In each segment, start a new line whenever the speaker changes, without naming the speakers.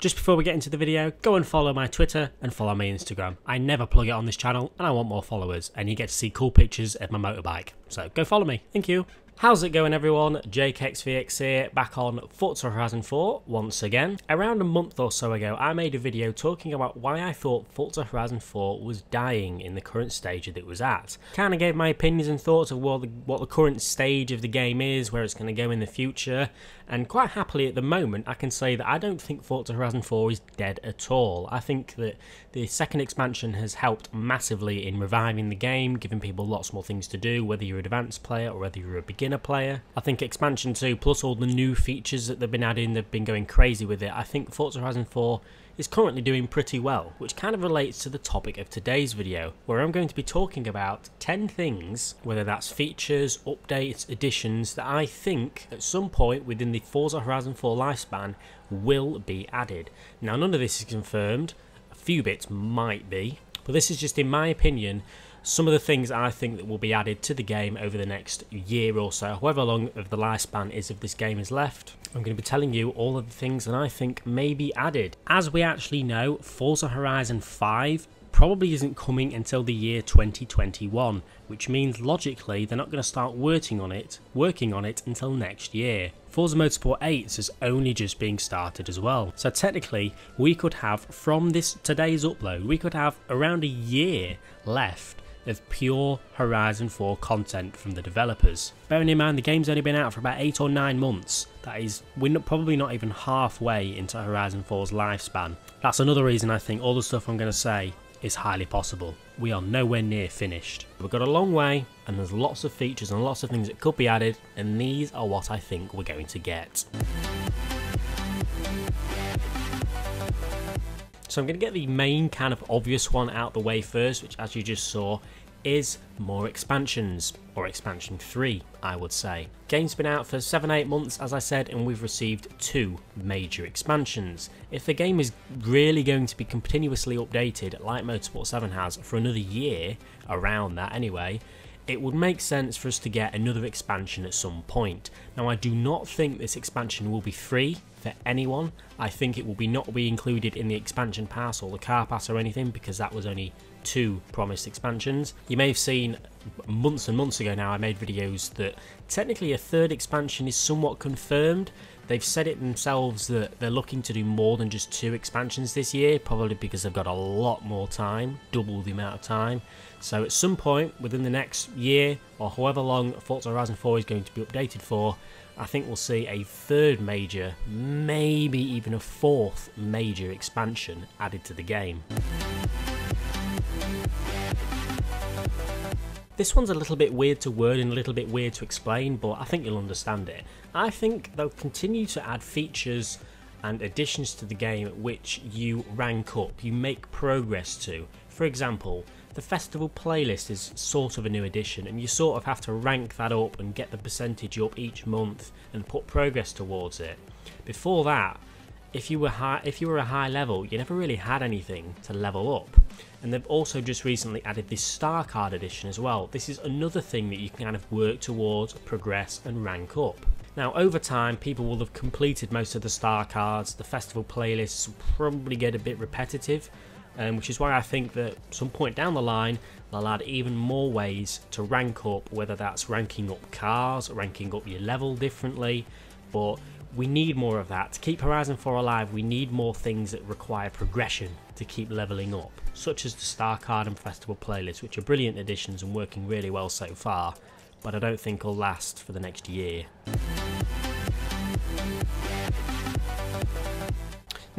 Just before we get into the video, go and follow my Twitter and follow my Instagram. I never plug it on this channel and I want more followers and you get to see cool pictures of my motorbike. So go follow me. Thank you. How's it going everyone? JakeXVX here, back on Forza Horizon 4 once again. Around a month or so ago I made a video talking about why I thought Forza Horizon 4 was dying in the current stage that it was at. Kinda gave my opinions and thoughts of what the, what the current stage of the game is, where it's going to go in the future, and quite happily at the moment I can say that I don't think Forza Horizon 4 is dead at all. I think that the second expansion has helped massively in reviving the game, giving people lots more things to do, whether you're an advanced player or whether you're a beginner player. I think expansion 2 plus all the new features that they've been adding, they've been going crazy with it. I think Forza Horizon 4 is currently doing pretty well, which kind of relates to the topic of today's video, where I'm going to be talking about 10 things, whether that's features, updates, additions, that I think at some point within the Forza Horizon 4 lifespan will be added. Now none of this is confirmed, a few bits might be, but this is just in my opinion some of the things I think that will be added to the game over the next year or so, however long of the lifespan is of this game is left. I'm going to be telling you all of the things that I think may be added. As we actually know, Forza Horizon 5 probably isn't coming until the year 2021, which means logically they're not going to start working on it, working on it until next year. Forza Motorsport 8 is only just being started as well. So technically, we could have from this today's upload, we could have around a year left of pure Horizon 4 content from the developers. Bearing in mind the game's only been out for about 8 or 9 months, that is, we're not, probably not even halfway into Horizon 4's lifespan. That's another reason I think all the stuff I'm going to say is highly possible. We are nowhere near finished. We've got a long way and there's lots of features and lots of things that could be added and these are what I think we're going to get. So I'm going to get the main kind of obvious one out the way first, which as you just saw is more expansions, or expansion 3 I would say. Game's been out for 7-8 months as I said and we've received two major expansions. If the game is really going to be continuously updated like Motorsport 7 has for another year, around that anyway, it would make sense for us to get another expansion at some point. Now I do not think this expansion will be free for anyone. I think it will be not be included in the expansion pass or the car pass or anything because that was only two promised expansions. You may have seen months and months ago now I made videos that technically a third expansion is somewhat confirmed. They've said it themselves that they're looking to do more than just two expansions this year, probably because they've got a lot more time, double the amount of time. So at some point within the next year or however long Forza Horizon 4 is going to be updated for, I think we'll see a third major, maybe even a fourth major expansion added to the game. This one's a little bit weird to word and a little bit weird to explain, but I think you'll understand it. I think they'll continue to add features and additions to the game which you rank up, you make progress to. For example, the festival playlist is sort of a new addition and you sort of have to rank that up and get the percentage up each month and put progress towards it. Before that, if you were high, if you were a high level, you never really had anything to level up. And they've also just recently added this star card edition as well. This is another thing that you can kind of work towards, progress and rank up. Now over time people will have completed most of the star cards, the festival playlists will probably get a bit repetitive um, which is why I think that some point down the line they'll add even more ways to rank up, whether that's ranking up cars, ranking up your level differently, but we need more of that. To keep Horizon 4 alive, we need more things that require progression to keep leveling up, such as the Star Card and Festival playlist, which are brilliant additions and working really well so far, but I don't think will last for the next year.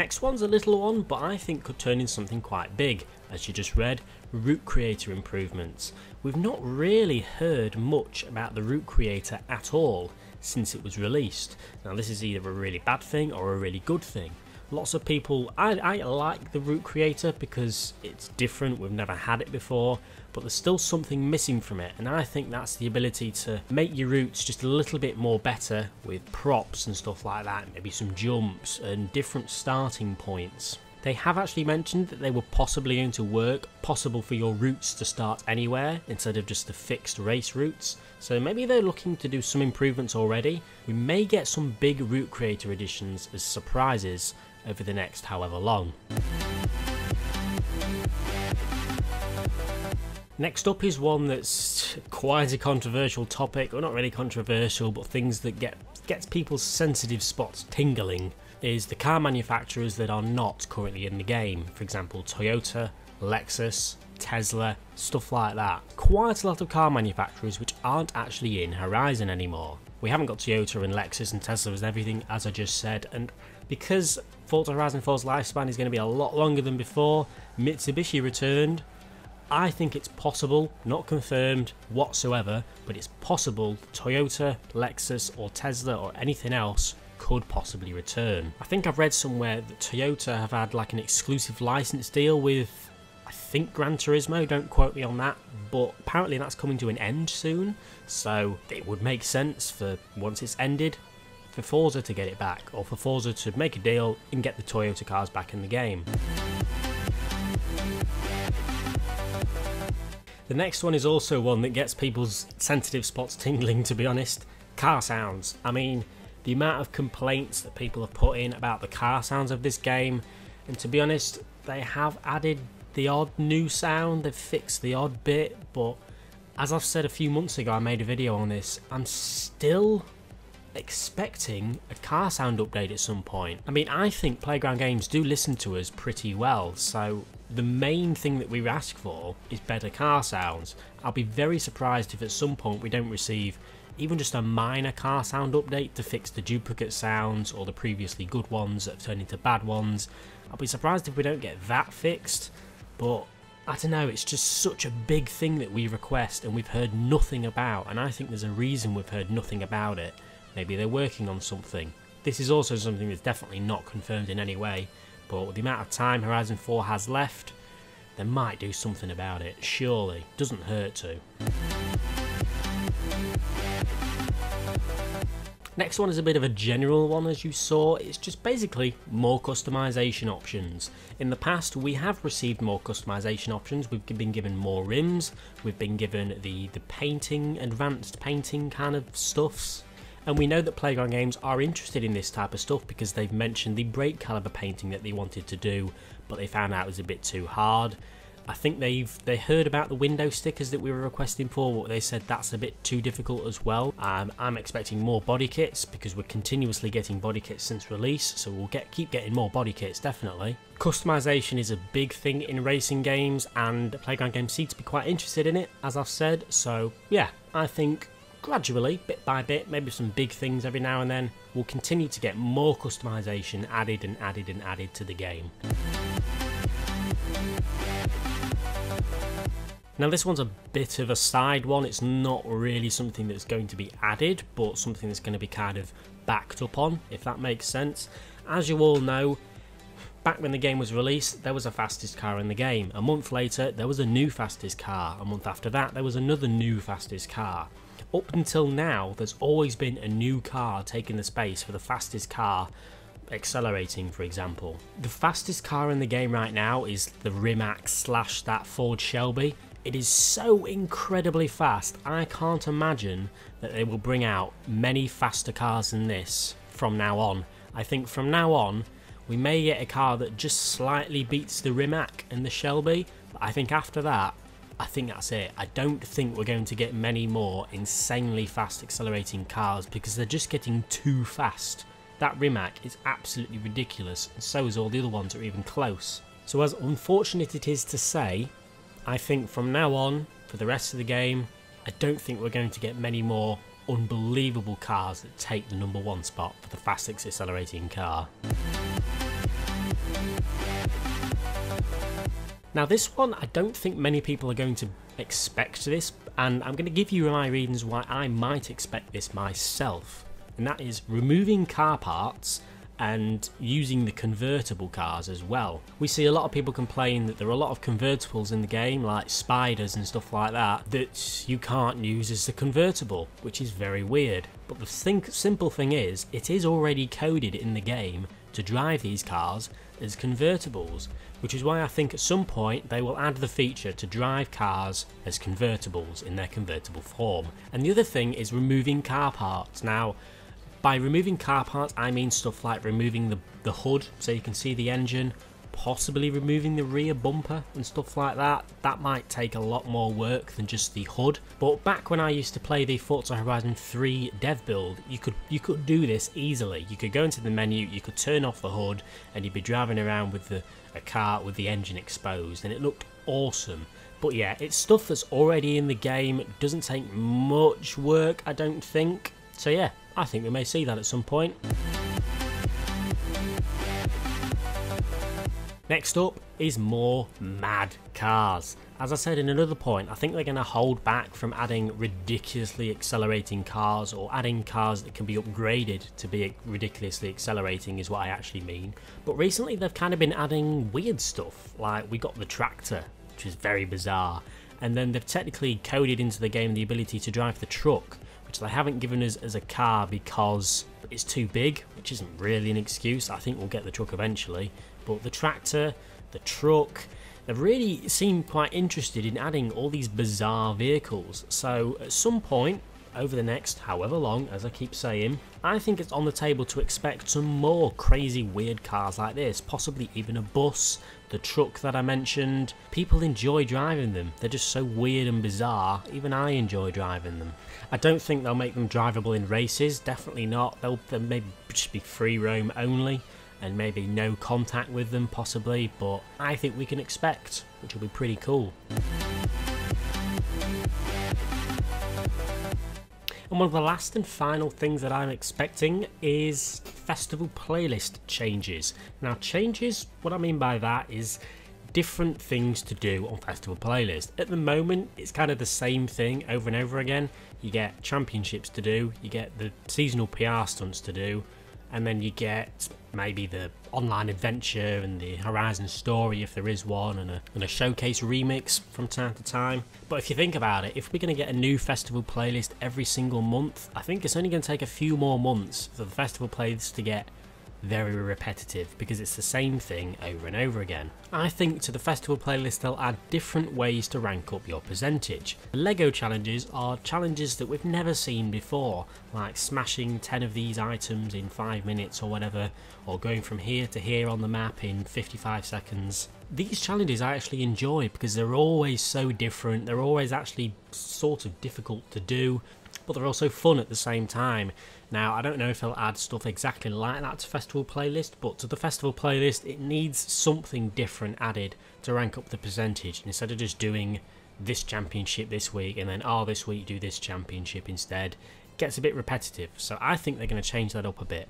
Next one's a little one, but I think could turn into something quite big. As you just read, route creator improvements. We've not really heard much about the route creator at all since it was released. Now this is either a really bad thing or a really good thing. Lots of people, I, I like the route creator because it's different, we've never had it before, but there's still something missing from it and I think that's the ability to make your routes just a little bit more better with props and stuff like that, maybe some jumps and different starting points. They have actually mentioned that they were possibly going to work, possible for your routes to start anywhere instead of just the fixed race routes. So maybe they're looking to do some improvements already. We may get some big route creator additions as surprises over the next however long. Next up is one that's quite a controversial topic, or not really controversial, but things that get gets people's sensitive spots tingling is the car manufacturers that are not currently in the game. For example, Toyota, Lexus, Tesla, stuff like that. Quite a lot of car manufacturers which aren't actually in Horizon anymore. We haven't got Toyota and Lexus and Tesla and everything, as I just said, and because Forza Horizon 4's lifespan is going to be a lot longer than before, Mitsubishi returned, I think it's possible, not confirmed whatsoever, but it's possible Toyota, Lexus, or Tesla, or anything else could possibly return. I think I've read somewhere that Toyota have had like an exclusive license deal with, I think Gran Turismo, don't quote me on that, but apparently that's coming to an end soon, so it would make sense for once it's ended, for Forza to get it back, or for Forza to make a deal and get the Toyota cars back in the game. The next one is also one that gets people's sensitive spots tingling, to be honest. Car sounds. I mean, the amount of complaints that people have put in about the car sounds of this game, and to be honest, they have added the odd new sound, they've fixed the odd bit, but as I've said a few months ago, I made a video on this, I'm still expecting a car sound update at some point. I mean, I think Playground Games do listen to us pretty well, so the main thing that we ask for is better car sounds. I'll be very surprised if at some point we don't receive even just a minor car sound update to fix the duplicate sounds or the previously good ones that have turned into bad ones. I'll be surprised if we don't get that fixed, but I don't know, it's just such a big thing that we request and we've heard nothing about, and I think there's a reason we've heard nothing about it. Maybe they're working on something. This is also something that's definitely not confirmed in any way, but with the amount of time Horizon 4 has left, they might do something about it, surely. Doesn't hurt to. Next one is a bit of a general one as you saw, it's just basically more customization options. In the past we have received more customization options, we've been given more rims, we've been given the, the painting, advanced painting kind of stuffs, and we know that Playground Games are interested in this type of stuff because they've mentioned the brake caliper painting that they wanted to do, but they found out it was a bit too hard. I think they've they heard about the window stickers that we were requesting for, they said that's a bit too difficult as well. Um, I'm expecting more body kits because we're continuously getting body kits since release, so we'll get keep getting more body kits definitely. Customization is a big thing in racing games, and Playground Games seem to be quite interested in it, as I've said. So yeah, I think gradually, bit by bit, maybe some big things every now and then, we'll continue to get more customization added and added and added to the game. Now this one's a bit of a side one, it's not really something that's going to be added, but something that's going to be kind of backed up on, if that makes sense. As you all know, back when the game was released, there was a fastest car in the game. A month later, there was a new fastest car. A month after that, there was another new fastest car. Up until now, there's always been a new car taking the space for the fastest car accelerating, for example. The fastest car in the game right now is the Rimac slash that Ford Shelby. It is so incredibly fast, I can't imagine that they will bring out many faster cars than this from now on. I think from now on, we may get a car that just slightly beats the Rimac and the Shelby, but I think after that, I think that's it. I don't think we're going to get many more insanely fast accelerating cars because they're just getting too fast. That Rimac is absolutely ridiculous, and so is all the other ones that are even close. So as unfortunate it is to say, I think from now on, for the rest of the game, I don't think we're going to get many more unbelievable cars that take the number one spot for the fastest accelerating car. Now this one, I don't think many people are going to expect this, and I'm going to give you my reasons why I might expect this myself. And that is removing car parts and using the convertible cars as well. We see a lot of people complain that there are a lot of convertibles in the game, like spiders and stuff like that, that you can't use as a convertible, which is very weird. But the think simple thing is, it is already coded in the game to drive these cars as convertibles, which is why I think at some point they will add the feature to drive cars as convertibles in their convertible form. And the other thing is removing car parts. Now, by removing car parts, I mean stuff like removing the the hood so you can see the engine, possibly removing the rear bumper and stuff like that. That might take a lot more work than just the hood. But back when I used to play the Forza Horizon 3 dev build, you could you could do this easily. You could go into the menu, you could turn off the hood, and you'd be driving around with the a car with the engine exposed, and it looked awesome. But yeah, it's stuff that's already in the game. Doesn't take much work, I don't think. So yeah, I think we may see that at some point. Next up is more mad cars. As I said in another point, I think they're going to hold back from adding ridiculously accelerating cars or adding cars that can be upgraded to be ridiculously accelerating is what I actually mean. But recently they've kind of been adding weird stuff, like we got the tractor, which is very bizarre, and then they've technically coded into the game the ability to drive the truck, which they haven't given us as a car because it's too big, which isn't really an excuse. I think we'll get the truck eventually, but the tractor, the truck, they've really seemed quite interested in adding all these bizarre vehicles. So at some point, over the next however long, as I keep saying, I think it's on the table to expect some more crazy weird cars like this, possibly even a bus, the truck that I mentioned. People enjoy driving them, they're just so weird and bizarre, even I enjoy driving them. I don't think they'll make them drivable in races, definitely not, they'll, they'll maybe just be free roam only and maybe no contact with them possibly, but I think we can expect, which will be pretty cool. And one of the last and final things that I'm expecting is festival playlist changes. Now, changes, what I mean by that is different things to do on festival playlist. At the moment, it's kind of the same thing over and over again. You get championships to do, you get the seasonal PR stunts to do, and then you get maybe the online adventure and the Horizon story if there is one, and a, and a showcase remix from time to time. But if you think about it, if we're going to get a new festival playlist every single month, I think it's only going to take a few more months for the festival playlist to get very repetitive because it's the same thing over and over again. I think to the festival playlist they'll add different ways to rank up your percentage. The LEGO challenges are challenges that we've never seen before, like smashing 10 of these items in 5 minutes or whatever, or going from here to here on the map in 55 seconds. These challenges I actually enjoy because they're always so different, they're always actually sort of difficult to do, but they're also fun at the same time. Now, I don't know if they'll add stuff exactly like that to Festival Playlist, but to the Festival Playlist, it needs something different added to rank up the percentage. Instead of just doing this championship this week and then, oh, this week do this championship instead, it gets a bit repetitive. So I think they're going to change that up a bit.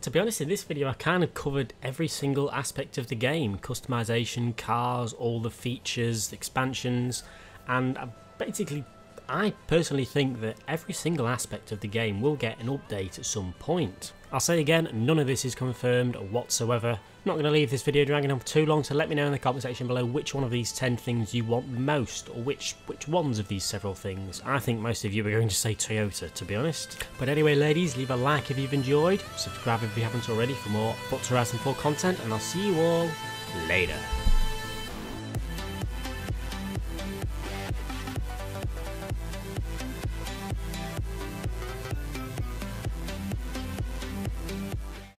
To be honest, in this video, I kind of covered every single aspect of the game customization, cars, all the features, expansions, and I basically I personally think that every single aspect of the game will get an update at some point. I'll say again, none of this is confirmed whatsoever. I'm not going to leave this video dragging on for too long, so let me know in the comment section below which one of these 10 things you want most, or which, which ones of these several things. I think most of you are going to say Toyota, to be honest. But anyway, ladies, leave a like if you've enjoyed, subscribe if you haven't already for more Forza Horizon 4 content, and I'll see you all later.